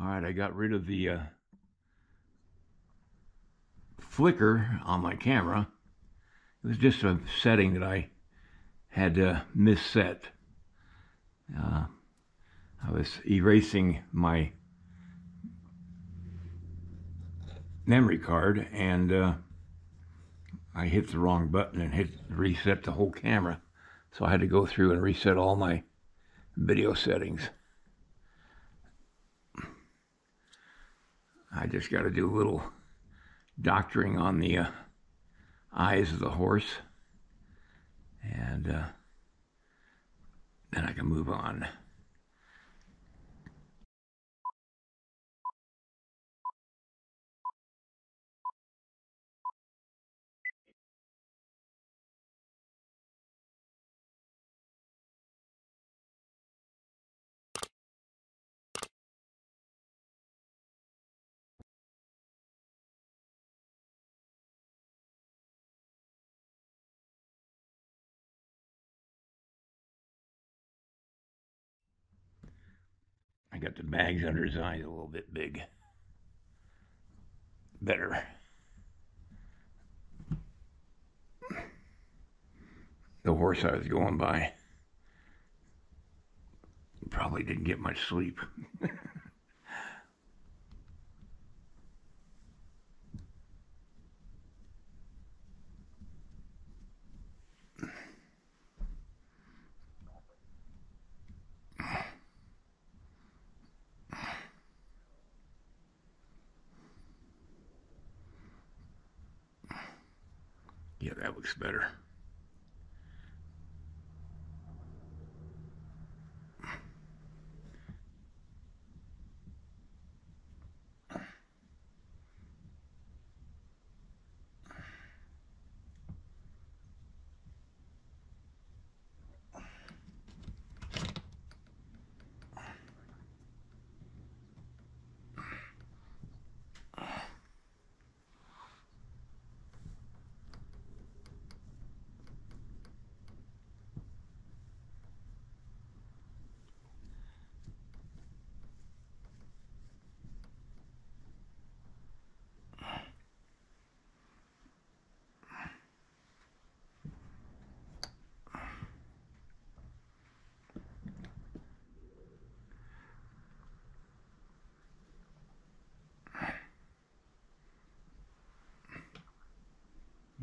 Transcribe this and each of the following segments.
All right, I got rid of the uh, flicker on my camera. It was just a setting that I had uh, misset. Uh, I was erasing my memory card and uh, I hit the wrong button and hit reset the whole camera. So I had to go through and reset all my video settings. I just got to do a little doctoring on the uh, eyes of the horse and uh, then I can move on. Got the bags under his eyes a little bit big. Better. The horse I was going by probably didn't get much sleep. Yeah, that looks better.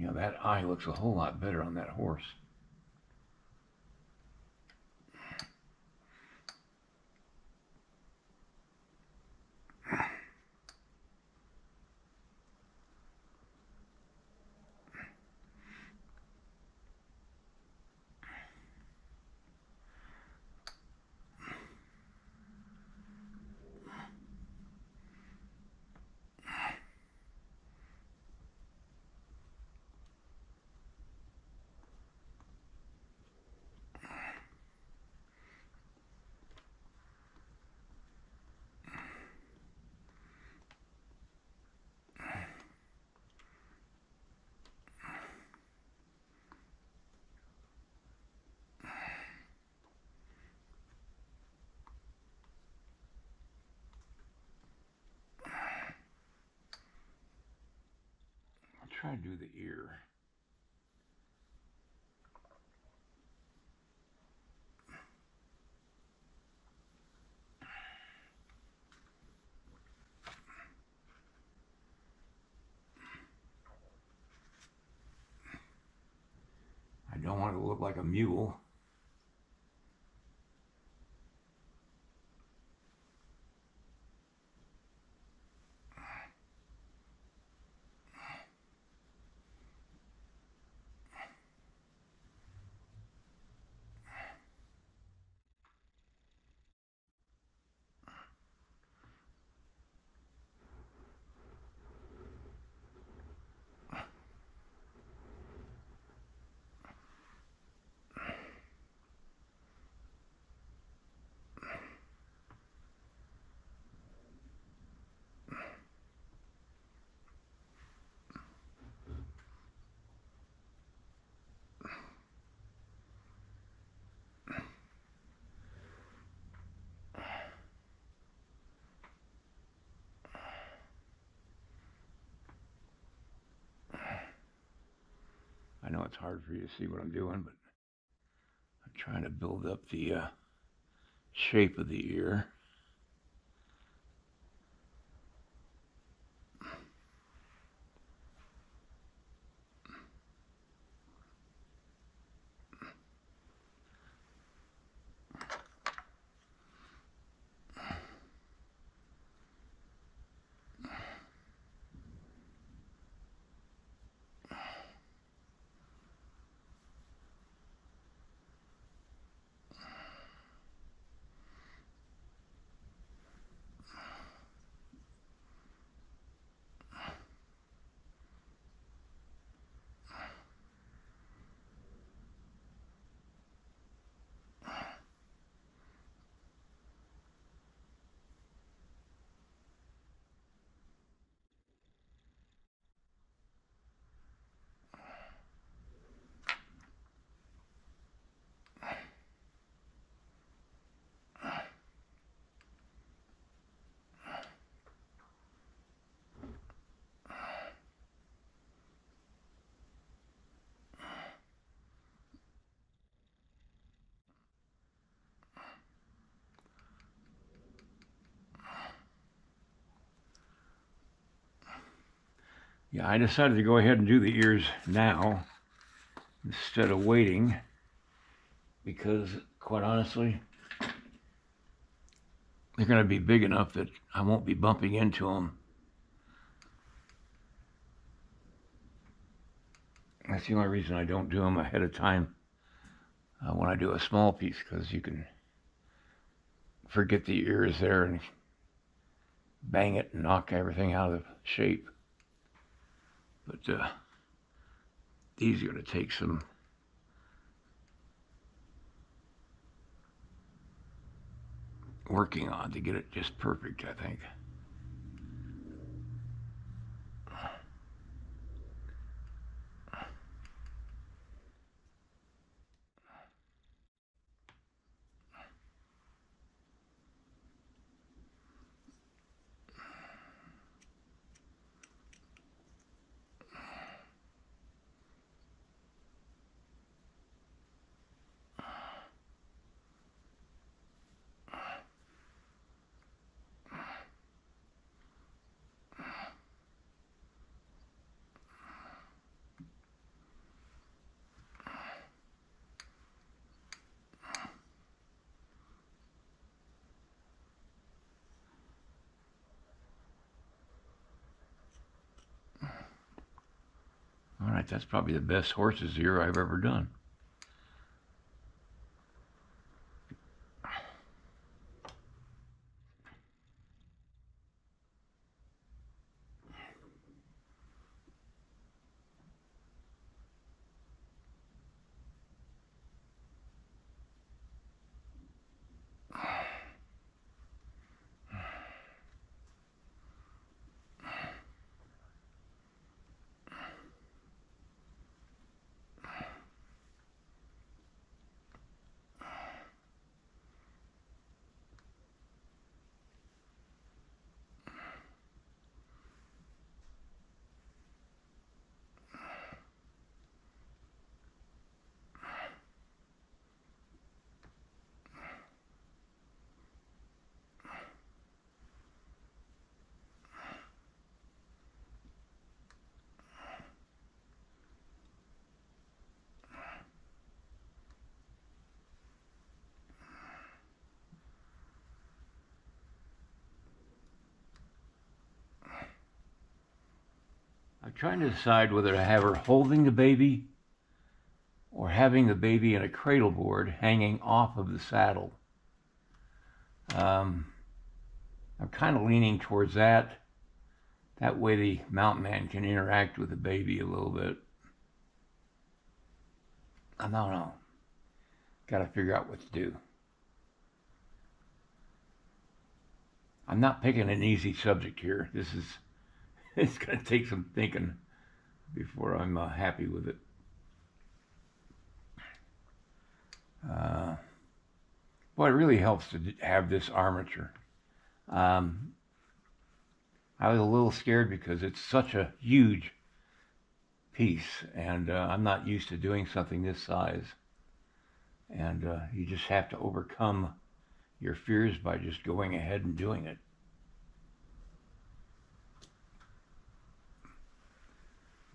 Know, that eye looks a whole lot better on that horse. Try to do the ear. I don't want it to look like a mule. It's hard for you to see what I'm doing, but I'm trying to build up the uh, shape of the ear. Yeah, I decided to go ahead and do the ears now instead of waiting because, quite honestly, they're going to be big enough that I won't be bumping into them. That's the only reason I don't do them ahead of time uh, when I do a small piece because you can forget the ears there and bang it and knock everything out of shape. But uh, these are going to take some working on to get it just perfect, I think. Right, that's probably the best horse's ear I've ever done. Trying to decide whether to have her holding the baby or having the baby in a cradle board hanging off of the saddle. Um, I'm kind of leaning towards that. That way the mountain man can interact with the baby a little bit. I don't know. Got to figure out what to do. I'm not picking an easy subject here. This is it's going to take some thinking before I'm uh, happy with it. Uh, well, it really helps to have this armature. Um, I was a little scared because it's such a huge piece, and uh, I'm not used to doing something this size. And uh, you just have to overcome your fears by just going ahead and doing it.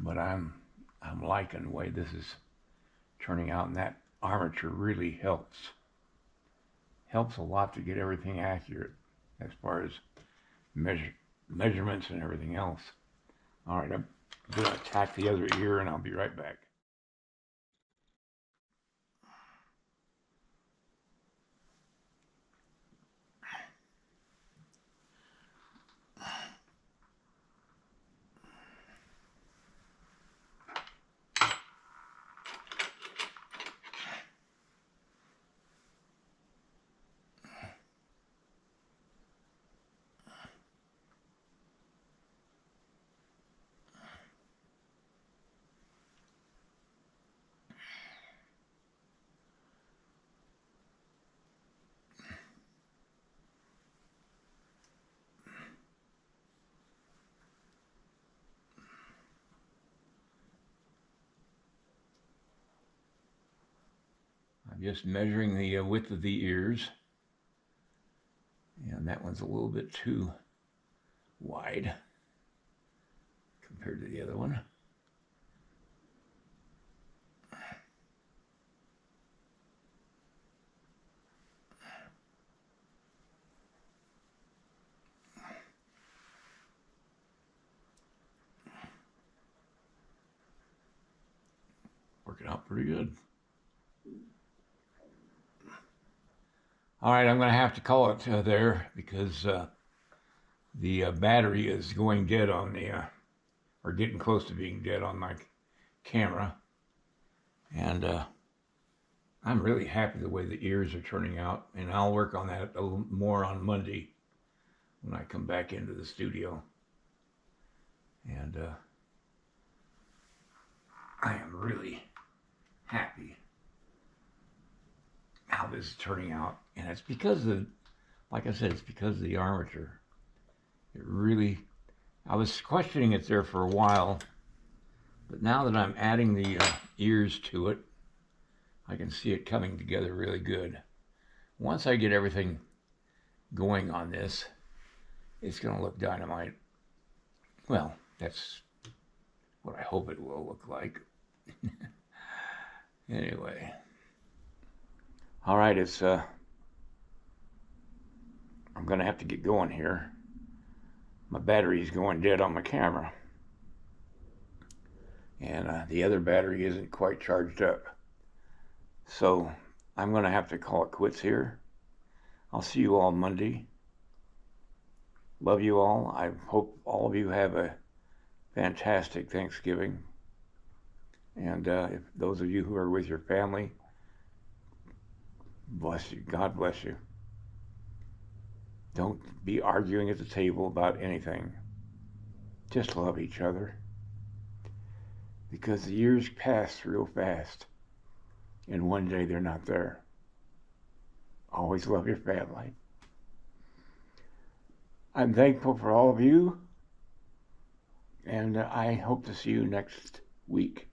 But I'm I'm liking the way this is turning out, and that armature really helps. Helps a lot to get everything accurate as far as measure, measurements and everything else. All right, I'm going to attack the other ear, and I'll be right back. Just measuring the uh, width of the ears. And that one's a little bit too wide compared to the other one. Working out pretty good. All right, I'm going to have to call it uh, there because uh, the uh, battery is going dead on the, uh, or getting close to being dead on my camera. And uh, I'm really happy the way the ears are turning out. And I'll work on that a little more on Monday when I come back into the studio. And uh, I am really happy how this is turning out. And it's because of, like I said, it's because of the armature. It really, I was questioning it there for a while, but now that I'm adding the uh, ears to it, I can see it coming together really good. Once I get everything going on this, it's going to look dynamite. Well, that's what I hope it will look like. anyway. All right, it's uh, I'm gonna have to get going here. My battery's going dead on my camera, and uh, the other battery isn't quite charged up. So I'm gonna have to call it quits here. I'll see you all Monday. Love you all. I hope all of you have a fantastic Thanksgiving. And uh, if those of you who are with your family, Bless you. God bless you. Don't be arguing at the table about anything. Just love each other. Because the years pass real fast, and one day they're not there. Always love your family. I'm thankful for all of you, and I hope to see you next week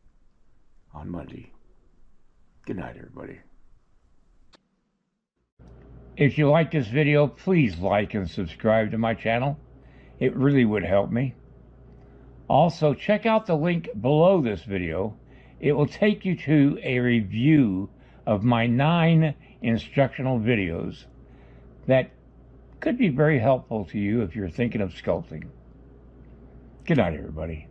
on Monday. Good night, everybody. If you like this video, please like and subscribe to my channel. It really would help me. Also, check out the link below this video. It will take you to a review of my nine instructional videos that could be very helpful to you if you're thinking of sculpting. Good night, everybody.